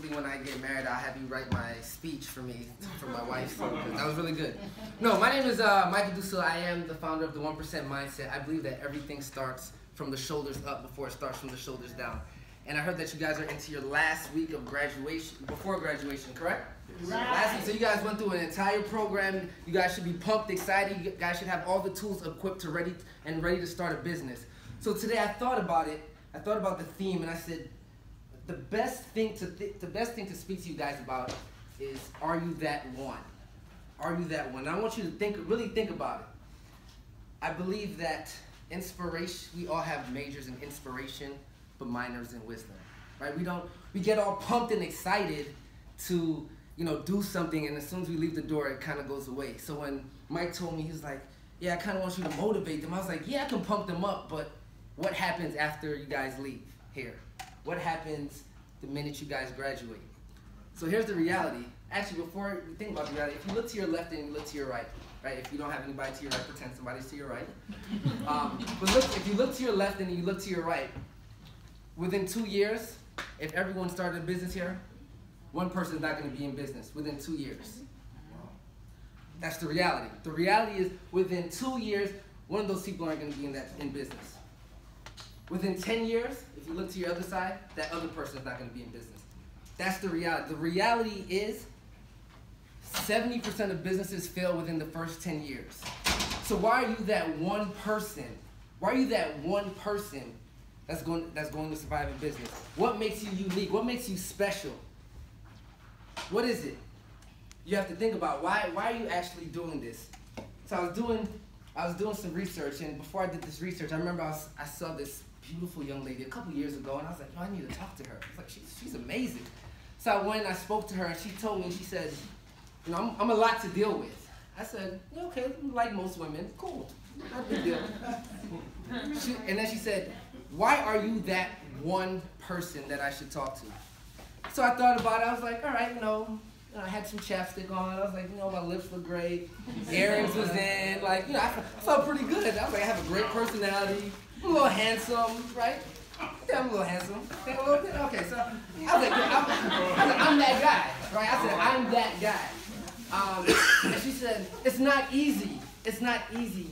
hopefully when I get married, I'll have you write my speech for me, for my wife. So, that was really good. No, my name is uh, Michael Dussel. I am the founder of the 1% Mindset. I believe that everything starts from the shoulders up before it starts from the shoulders down. And I heard that you guys are into your last week of graduation, before graduation, correct? Right. Last week, so you guys went through an entire program. You guys should be pumped, excited. You guys should have all the tools equipped to ready and ready to start a business. So today I thought about it. I thought about the theme, and I said, the best thing to th- the best thing to speak to you guys about is, are you that one? Are you that one? And I want you to think, really think about it. I believe that inspiration. We all have majors in inspiration, but minors in wisdom, right? We don't. We get all pumped and excited to you know, do something, and as soon as we leave the door, it kind of goes away. So when Mike told me, he was like, yeah, I kind of want you to motivate them. I was like, yeah, I can pump them up, but what happens after you guys leave here? What happens the minute you guys graduate? So here's the reality. Actually, before you think about the reality, if you look to your left and you look to your right, right? If you don't have anybody to your right, pretend somebody's to your right. Um, but look, if you look to your left and you look to your right, within two years, if everyone started a business here, one person's not going to be in business within two years. That's the reality. The reality is within two years, one of those people aren't going to be in that in business. Within 10 years, if you look to your other side, that other person is not going to be in business. That's the reality. The reality is 70% of businesses fail within the first 10 years. So why are you that one person? Why are you that one person that's going that's going to survive in business? What makes you unique? What makes you special? What is it? You have to think about why why are you actually doing this? So I was doing I was doing some research and before I did this research, I remember I, was, I saw this beautiful young lady a couple years ago and I was like, yo, I need to talk to her. I was like, she's, she's amazing. So I went and I spoke to her and she told me, she said, you know, I'm, I'm a lot to deal with. I said, okay, like most women, cool, not big deal. She, and then she said, why are you that one person that I should talk to? So I thought about it. I was like, all right, you know, I had some chapstick on. I was like, you know, my lips look great. Earrings was in. Like, you know, I felt pretty good. I was like, I have a great personality. I'm a little handsome, right? Yeah, I'm a little handsome. Think a little bit? Okay, so I was like, I'm, I like, I'm that guy, right? I said, I'm that guy. Um, and she said, it's not easy. It's not easy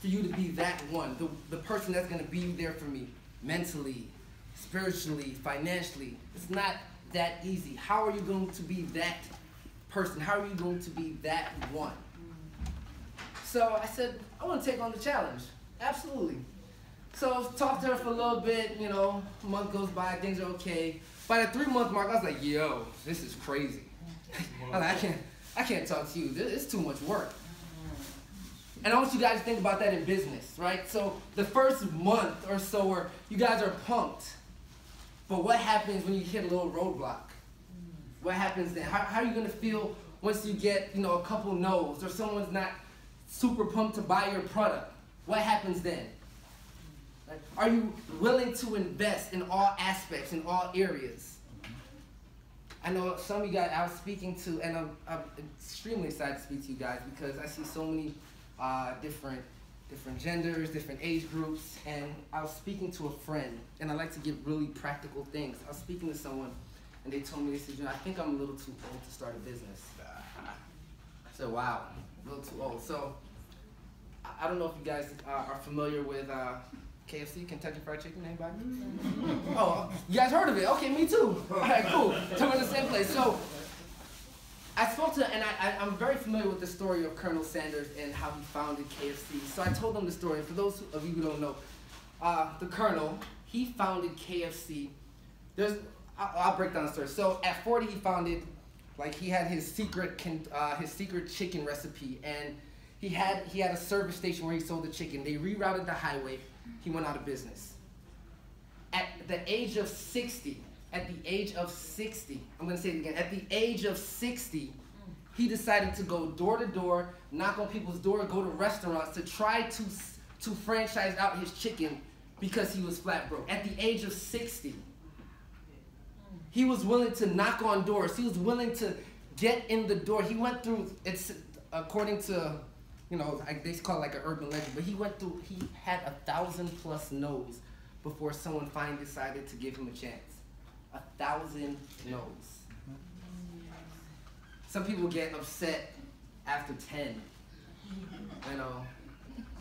for you to be that one, the, the person that's going to be there for me mentally, spiritually, financially. It's not that easy. How are you going to be that person? How are you going to be that one? So I said, I want to take on the challenge. Absolutely. So talked to her for a little bit, you know, month goes by, things are okay. By the three month mark, I was like, yo, this is crazy. I, like, I can't I can't talk to you. It's too much work. And I want you guys to think about that in business, right? So the first month or so where you guys are pumped but what happens when you hit a little roadblock? What happens then? How, how are you going to feel once you get, you know, a couple no's or someone's not super pumped to buy your product? What happens then? Are you willing to invest in all aspects, in all areas? I know some of you guys I was speaking to, and I'm, I'm extremely excited to speak to you guys because I see so many uh, different different genders, different age groups, and I was speaking to a friend, and I like to give really practical things. I was speaking to someone, and they told me, they said, you know, I think I'm a little too old to start a business. I said, wow, a little too old. So, I don't know if you guys are familiar with uh, KFC, Kentucky Fried Chicken, anybody? oh, you guys heard of it? Okay, me too. All right, cool. So we're in the same place. So I spoke to, and I, I, am very familiar with the story of Colonel Sanders and how he founded KFC. So I told them the story. For those of you who don't know, uh, the Colonel, he founded KFC. There's, I'll, I'll, break down the story. So at 40, he founded, like he had his secret, uh, his secret chicken recipe, and he had he had a service station where he sold the chicken. They rerouted the highway. He went out of business. At the age of 60, at the age of 60, I'm going to say it again, at the age of 60, he decided to go door to door, knock on people's door, go to restaurants to try to, to franchise out his chicken because he was flat broke. At the age of 60, he was willing to knock on doors. He was willing to get in the door. He went through, it's according to, you know, they call it like an urban legend, but he went through, he had a thousand plus no's before someone finally decided to give him a chance. a thousand no's. Some people get upset after 10. You know,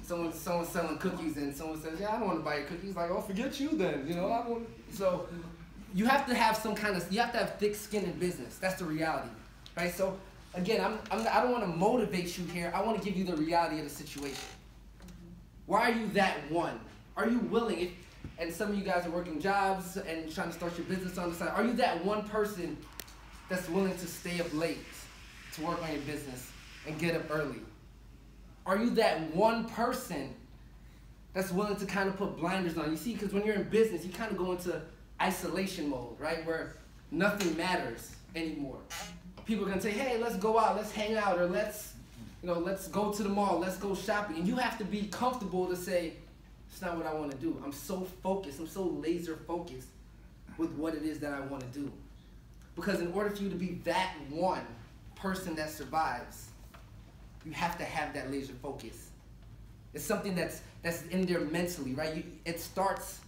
someone someone's selling cookies and someone says, "Yeah, I don't want to buy your cookies." Like, "Oh, forget you then." You know, I don't. So, you have to have some kind of you have to have thick skin in business. That's the reality, right? So, again, I'm, I'm I don't want to motivate you here. I want to give you the reality of the situation. Why are you that one? Are you willing? If, and some of you guys are working jobs and trying to start your business on the side. Are you that one person that's willing to stay up late to work on your business and get up early? Are you that one person that's willing to kind of put blinders on? You see, because when you're in business, you kind of go into isolation mode, right? Where nothing matters anymore. People are gonna say, hey, let's go out, let's hang out, or let's, you know, let's go to the mall, let's go shopping. And you have to be comfortable to say, it's not what I want to do. I'm so focused, I'm so laser focused with what it is that I want to do. Because in order for you to be that one person that survives, you have to have that laser focus. It's something that's that's in there mentally, right? You, it starts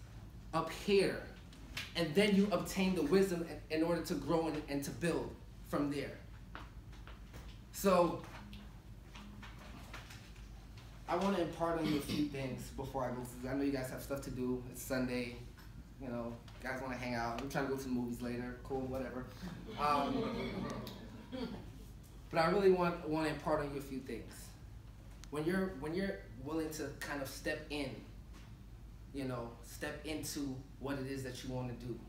up here, and then you obtain the wisdom in, in order to grow and, and to build from there. So I want to impart on you a few things before I go. I know you guys have stuff to do. It's Sunday. You know, guys want to hang out. I'm trying to go to the movies later. Cool, whatever. Um, but I really want want to impart on you a few things. When you're when you're willing to kind of step in, you know, step into what it is that you want to do,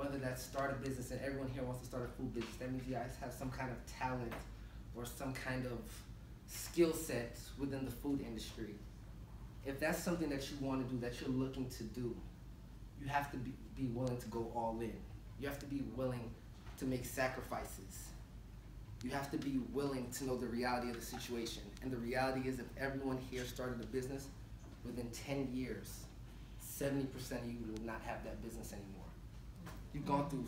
whether that's start a business, and everyone here wants to start a food business. That means you guys have some kind of talent or some kind of skill set within the food industry. If that's something that you want to do, that you're looking to do, you have to be, be willing to go all in. You have to be willing to make sacrifices. You have to be willing to know the reality of the situation. And the reality is if everyone here started a business, within 10 years, 70% of you will not have that business anymore. You've gone through,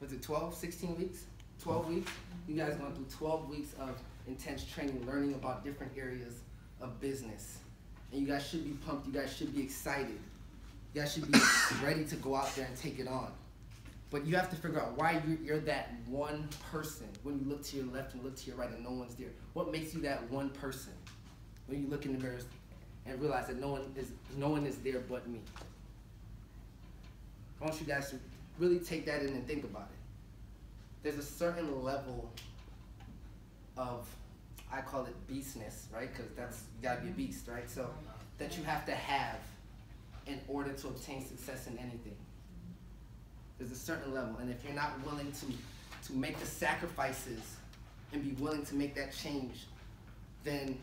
was it 12, 16 weeks? 12 weeks? You guys gone through 12 weeks of intense training, learning about different areas of business. And you guys should be pumped. You guys should be excited. You guys should be ready to go out there and take it on. But you have to figure out why you're, you're, that one person when you look to your left and look to your right and no one's there. What makes you that one person when you look in the mirror and realize that no one is no one is there but me. I want you guys to really take that in and think about it. There's a certain level of I call it beastness, right? Because that's gotta be a beast, right? So that you have to have in order to obtain success in anything. There's a certain level, and if you're not willing to to make the sacrifices and be willing to make that change, then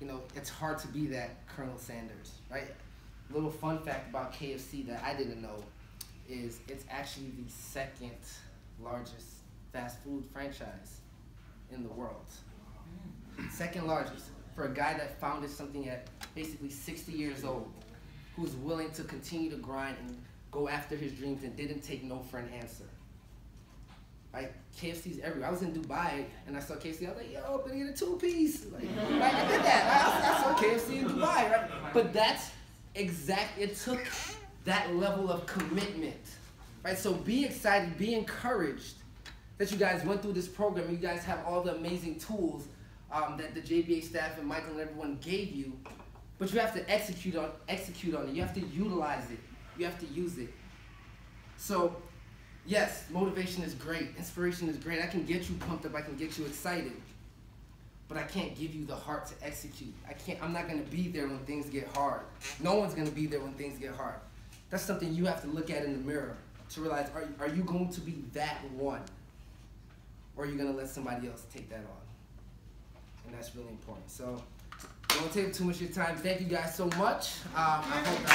you know it's hard to be that Colonel Sanders, right? Little fun fact about KFC that I didn't know is it's actually the second largest fast food franchise in the world. Second largest for a guy that founded something at basically 60 years old, who's willing to continue to grind and go after his dreams and didn't take no for an answer. Right? KFC's everywhere. I was in Dubai and I saw KFC. I was like, yo, but get a two piece. Like? I did that. I, I saw KFC in Dubai, right? But that's exact. It took that level of commitment, right? So be excited, be encouraged that you guys went through this program. You guys have all the amazing tools um, that the JBA staff and Michael and everyone gave you, but you have to execute on execute on it. You have to utilize it. You have to use it. So, yes, motivation is great. Inspiration is great. I can get you pumped up. I can get you excited. But I can't give you the heart to execute. I can't. I'm not going to be there when things get hard. No one's going to be there when things get hard. That's something you have to look at in the mirror to realize: Are are you going to be that one, or are you going to let somebody else take that on? and that's really important. So, I won't take too much of your time. Thank you guys so much. Um, I hope that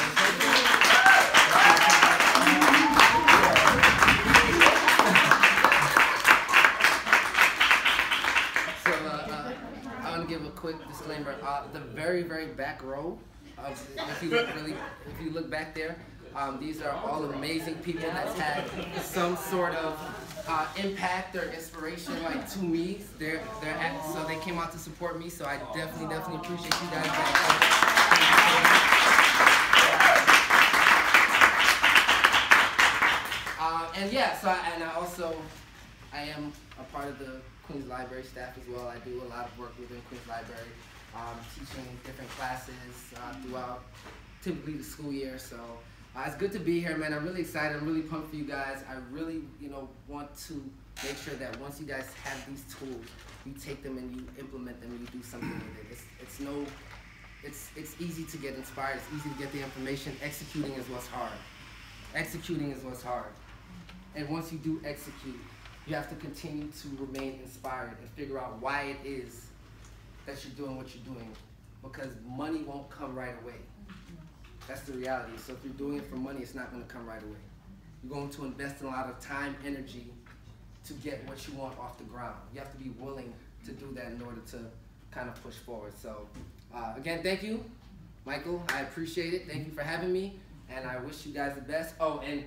so, uh, uh, I want to give a quick disclaimer. Uh, the very, very back row, of, if you really, if you look back there, um, these are all amazing people that's had some sort of uh, impact or inspiration like to me. They're they're at, so they came out to support me. So I definitely definitely appreciate you guys. Um, and yeah, so I, and I also I am a part of the Queens Library staff as well. I do a lot of work within Queens Library, um, teaching different classes uh, throughout typically the school year. So uh, it's good to be here, man. I'm really excited. I'm really pumped for you guys. I really, you know, want to make sure that once you guys have these tools, you take them and you implement them and you do something with it. It's, it's no, it's, it's easy to get inspired. It's easy to get the information. Executing is what's hard. Executing is what's hard. And once you do execute, you have to continue to remain inspired and figure out why it is that you're doing what you're doing. Because money won't come right away. That's the reality. So if you're doing it for money, it's not going to come right away. You're going to invest in a lot of time, energy to get what you want off the ground. You have to be willing to do that in order to kind of push forward. So uh, again, thank you, Michael. I appreciate it. Thank you for having me, and I wish you guys the best. Oh, and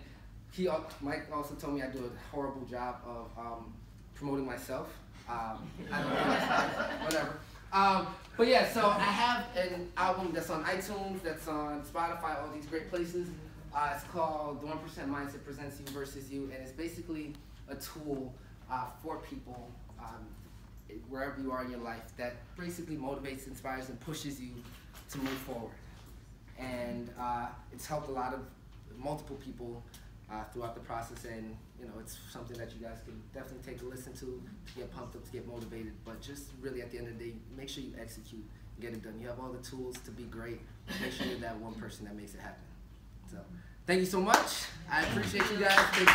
he, Mike also told me I do a horrible job of um, promoting myself. Um, whatever. Um, but yeah, so I have an album that's on iTunes, that's on Spotify, all these great places. Uh, it's called The One Percent Mindset Presents You versus You, and it's basically a tool uh, for people um, wherever you are in your life that basically motivates, inspires, and pushes you to move forward. And uh, it's helped a lot of multiple people uh, throughout the process, and you know it's something that you guys can definitely take a listen to to get pumped up, to get motivated. But just really at the end of the day, make sure you execute, get it done. You have all the tools to be great. Make sure you're that one person that makes it happen. So, thank you so much. I appreciate you guys.